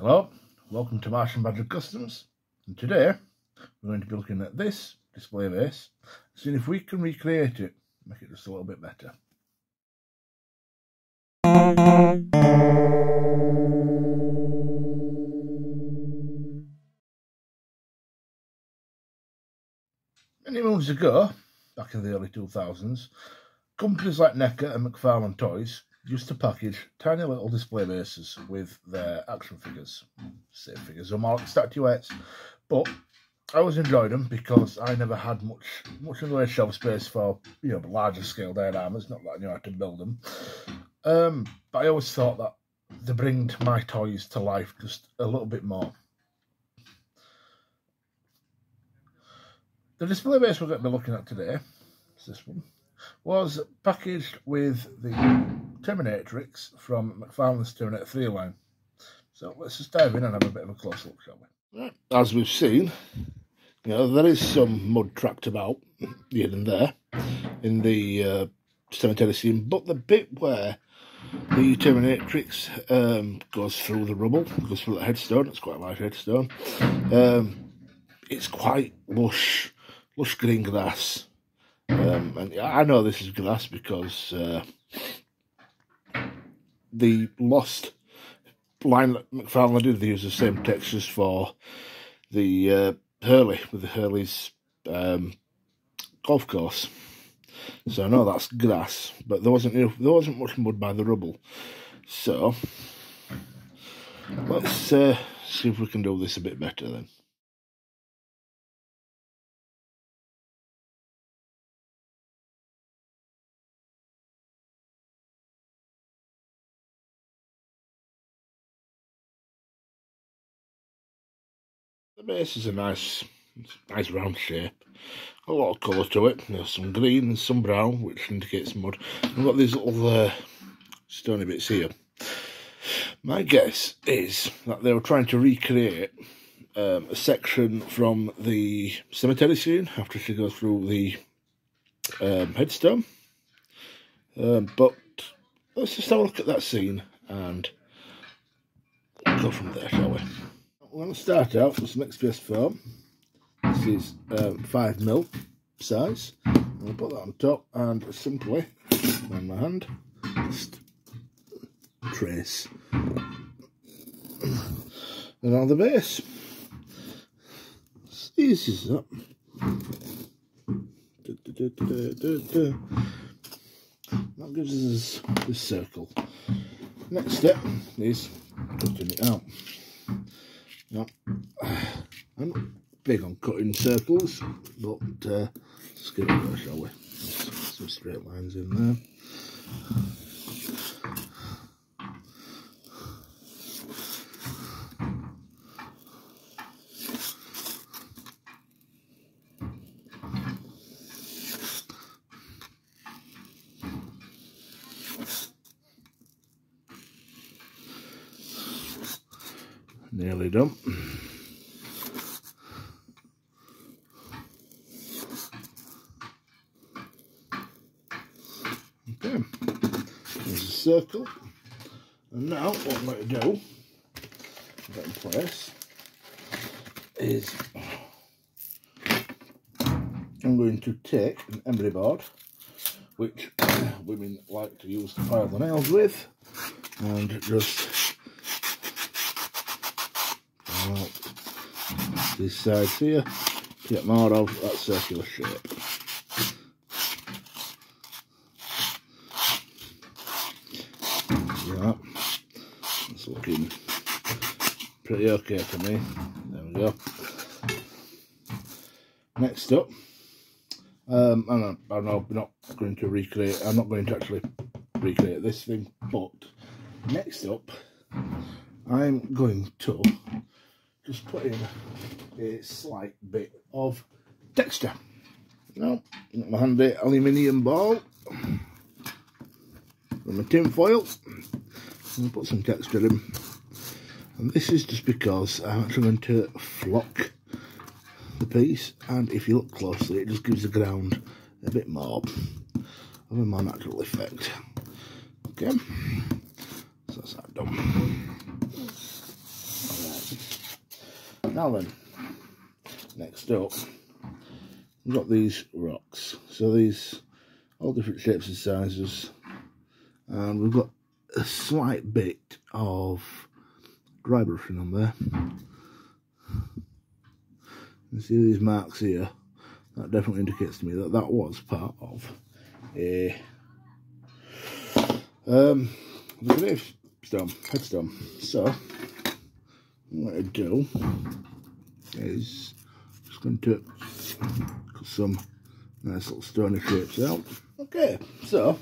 Hello, welcome to Martian Badger Customs and today we're going to be looking at this display vase seeing if we can recreate it, make it just a little bit better. Many moons ago, back in the early 2000s, companies like NECA and McFarlane Toys used to package tiny little display bases with their action figures, say figures or like statuettes. But I always enjoyed them because I never had much much in the way of shelf space for you know larger scale dioramas. Not that I knew how to build them, um, but I always thought that they bring my toys to life just a little bit more. The display base we're going to be looking at today, is this one, was packaged with the Terminatrix from McFarlane's Terminator 3 line. So let's just dive in and have a bit of a close look, shall we? As we've seen, you know, there is some mud tracked about here and there in the uh, cemetery scene, but the bit where the Terminatrix um, goes through the rubble, goes through the headstone, it's quite a large headstone, um, it's quite lush, lush green grass. Um, and I know this is grass because uh, the Lost line that McFarlane did, they use the same textures for the uh, Hurley, with the Hurley's um, golf course. So I know that's grass, but there wasn't there wasn't much mud by the rubble. So let's uh, see if we can do this a bit better then. The base is a nice, nice round shape. A lot of colour to it. There's some green and some brown, which indicates mud. We've got these little uh, stony bits here. My guess is that they were trying to recreate um, a section from the cemetery scene after she goes through the um, headstone. Um, but let's just have a look at that scene and go from there, shall we? We're going to start out with some XPS foam. This is um, 5 mil size. I'm going to put that on top and simply, on my hand, just trace on the base. It's easy as that. That gives us this circle. Next step is cutting it out. Yeah. I'm not big on cutting circles, but uh, let's give it a go, shall we? Some straight lines in there. nearly done. Okay, there's a circle. And now what I'm going to do, get in place, is I'm going to take an emery board, which women like to use to file the nails with, and just uh, these sides here get more of that circular shape. Yeah, it's looking pretty okay to me. There we go. Next up, um, I I know I'm not going to recreate, I'm not going to actually recreate this thing, but next up, I'm going to just put in a slight bit of texture. Now, my handy aluminium ball from a tin foil and put some texture in. And this is just because I'm actually going to flock the piece and if you look closely it just gives the ground a bit more of a more natural effect. Okay, so that's that done. Now then, next up, we've got these rocks. So these, all different shapes and sizes. And we've got a slight bit of brushing on there. You see these marks here? That definitely indicates to me that that was part of a um, the gravestone, headstone. So, what I do is just going to cut some nice little stony shapes out. Okay, so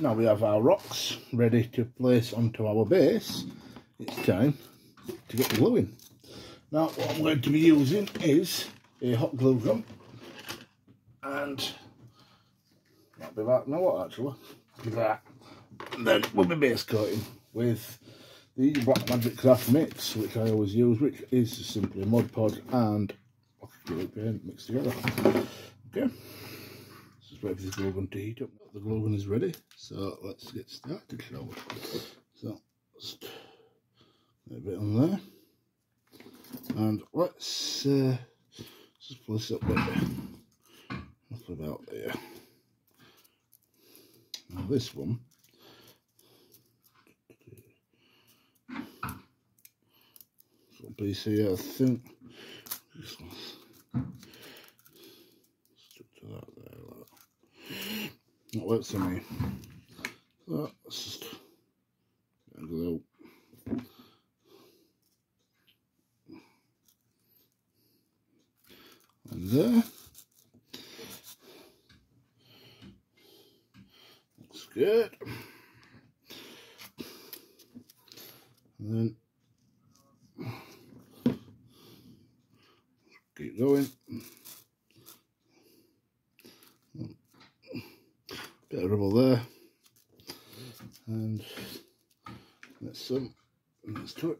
now we have our rocks ready to place onto our base. It's time to get gluing. Now what I'm going to be using is a hot glue gun and that'll be that. no what actually? That. And then we'll be base coating with the Black Magic Craft mix, which I always use, which is simply a Mod Podge and acrylic paint mixed together. Okay, just wait for this glue gun to heat up. The glue gun is ready, so let's get started, shall we? So, bit on there, and let's uh, just pull this up a bit, about there. Now this one piece here, I think. This one's stuck to that there. Like. That works for me. So let's just glue. And there. Looks good. And then keep going. Bit of rubble there. And that's some. Let's do it.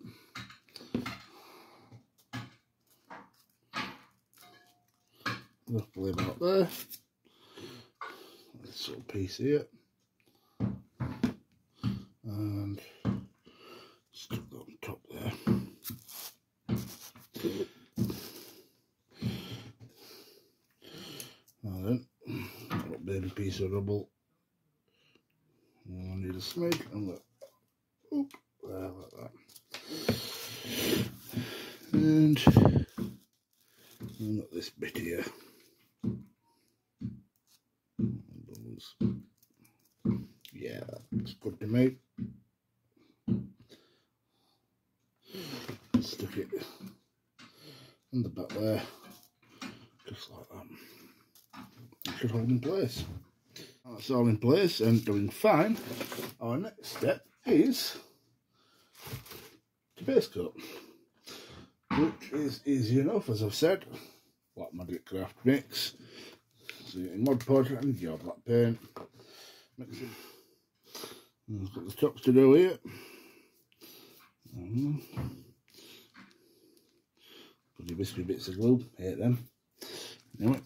About there. This little piece here. And stick that on top there. And then, little baby piece of rubble. I need a smidge and look, oop, there like that. And I've got this bit here. Yeah, that's good to me. Stick it in the back there, just like that. It should hold in place. That's all in place and doing fine. Our next step is to base coat, which is easy enough, as I've said. Black Magic Craft mix, so in Mod Podge and your black paint. Mixing. And got the tops to do here. Mm -hmm. Bloody wispy bits of glue, hate them. Anyway.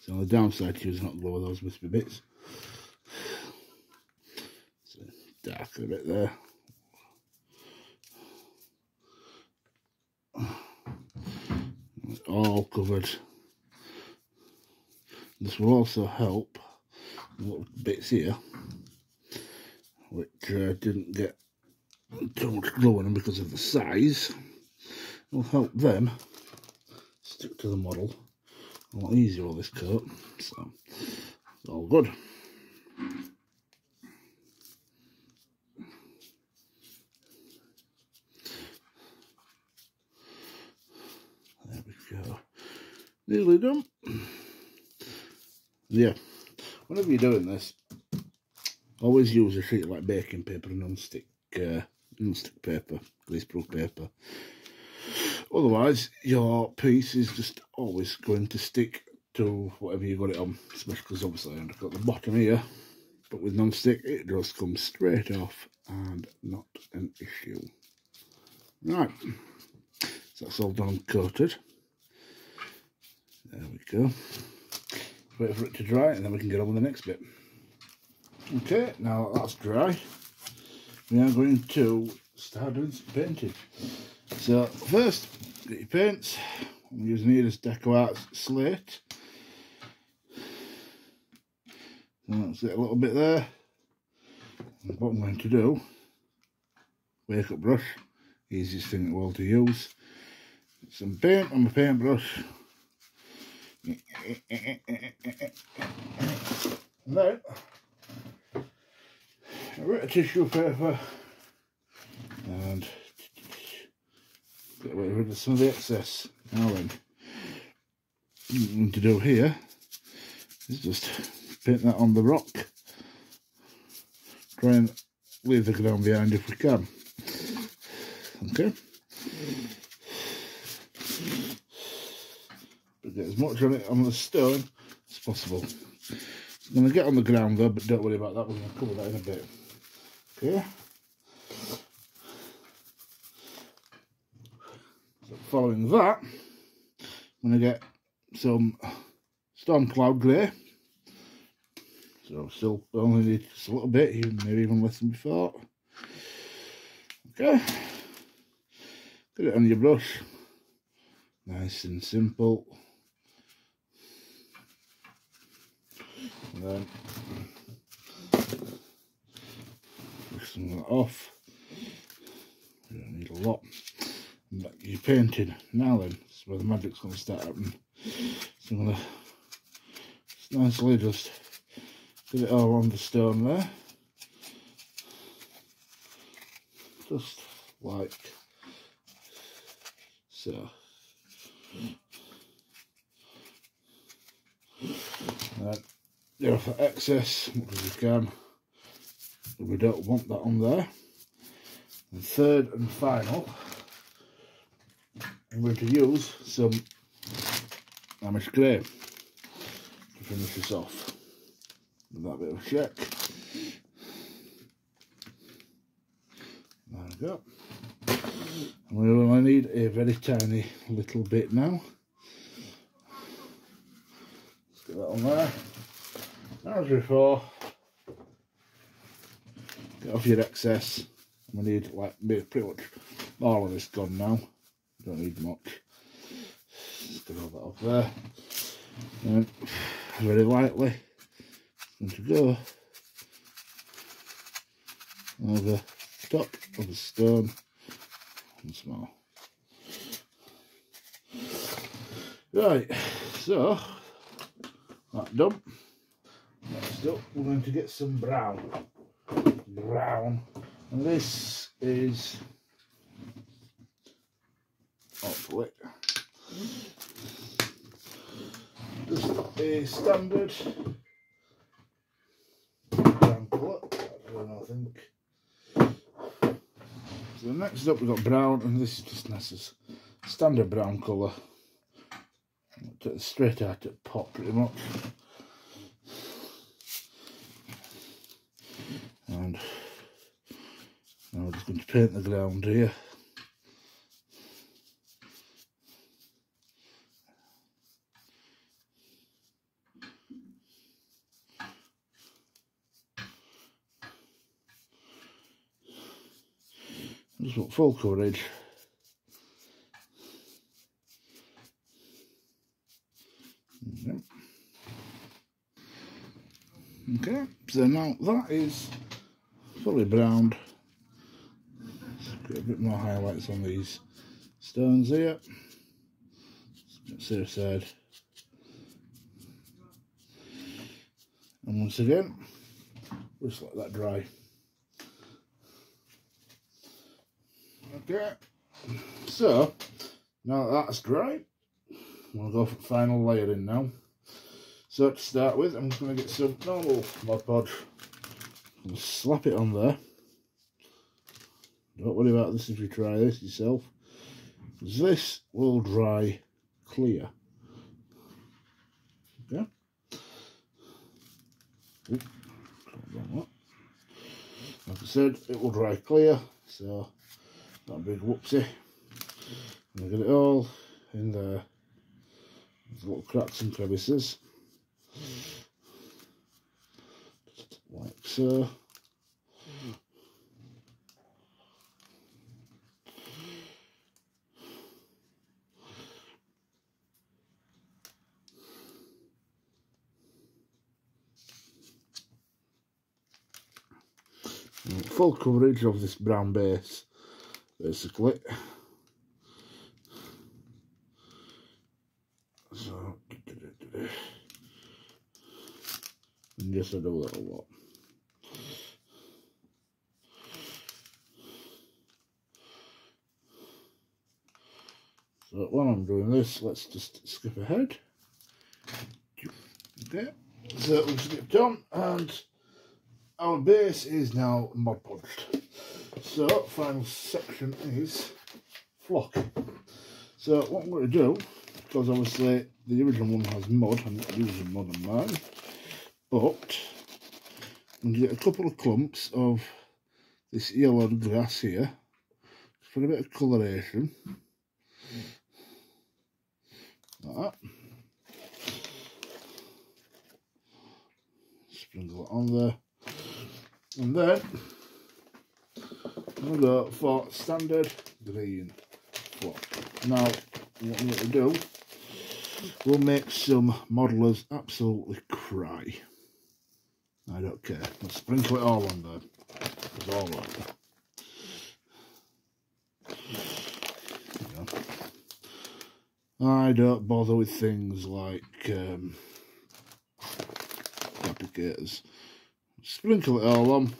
So on the downside to using hot glue those wispy bits. So darker bit there. It's all covered. This will also help little bits here, which uh, didn't get too much glue on them because of the size. Will help them stick to the model a lot easier with this coat, so it's all good. There we go. Nearly done. Yeah, whenever you're doing this, always use a sheet like baking paper and non-stick uh, non-stick paper, greaseproof paper. Otherwise, your piece is just always going to stick to whatever you got it on, especially because obviously I've got the bottom here, but with non-stick it just comes straight off and not an issue. Right, so that's all done coated. There we go. Wait for it to dry and then we can get on with the next bit. Okay, now that's dry, we are going to start doing some painting. So first, get your paints. I'm using here this Deco Art slate. that's it a little bit there. And what I'm going to do, wake up brush, easiest thing in the world to use. Some paint on my paintbrush. Then a bit of tissue paper and get rid of some of the excess. Now then, what to do here is just paint that on the rock. Try and leave the ground behind if we can. Okay. Get as much on it on the stone as possible. I'm going to get on the ground though, but don't worry about that. We're going to cover that in a bit. Okay. So following that, I'm going to get some storm cloud grey. So still only need just a little bit, maybe even less than before. Okay. Get it on your brush. Nice and simple. And then some of that off. You don't need a lot. But you're painting. Now then, this is where the magic's going to start happening. So I'm going to nicely just get it all on the stone there. Just like so. And get off the excess we don't want that on there. And third and final, I'm going to use some Amish grey to finish this off. With that bit of check. There we go. And we only need a very tiny little bit now. Let's get that on there. As before, get off your excess. We need like pretty much all of this gone now. Don't need much. Get all that off there. And very lightly, going to go over top of the stone and small. Right, so that done. Next up, we're going to get some brown. Brown. And this is hopefully just a standard brown colour. I think. So next up we've got brown and this is just nice as standard brown colour. Straight out of pot pretty much. And now paint the ground here. Just want full coverage. Okay, so now that is fully browned. Bit more highlights on these stones here. Safe side. And once again, just let that dry. Okay, so now that that's dry, we'll go for final layering now. So to start with, I'm just going to get some normal Mod Podge and slap it on there. Don't worry about this if you try this yourself. This will dry clear. Okay. Like I said, it will dry clear, so not a big whoopsie. And I get it all in there. There's little cracks and crevices. Just like so. Full coverage of this brown base, basically. So, just a little lot. So while I'm doing this, let's just skip ahead. Okay, so we've skipped on and our base is now Mod Podged. So final section is flock. So what I'm going to do, because obviously the original one has mud, I'm not using mud on mine, but I'm going to get a couple of clumps of this yellow grass here for a bit of coloration like that. Sprinkle it on there. And then go for standard green. Now, what I'm going to do, we'll make some modelers absolutely cry. I don't care. Let's sprinkle it all on there. It's all right. I don't bother with things like um, applicators. Sprinkle it all on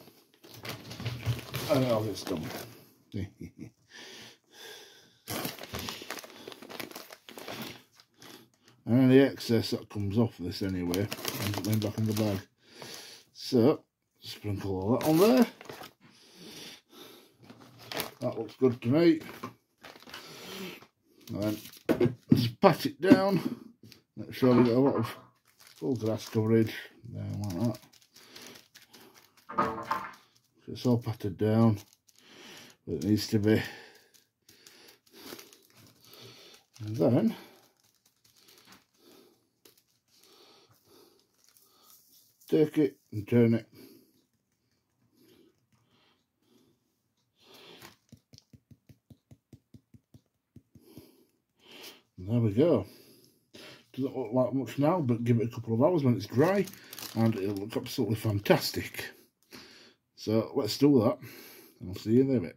and all gets done. and any excess that comes off this anyway ends up going back in the bag. So, sprinkle all that on there. That looks good to me. And then pat it down. Make sure we get a lot of full grass coverage down like that. So it's all patted down, but it needs to be. And then take it and turn it there we go. Doesn't look like much now, but give it a couple of hours when it's dry, and it'll look absolutely fantastic. So let's do that, and I'll see you in a bit.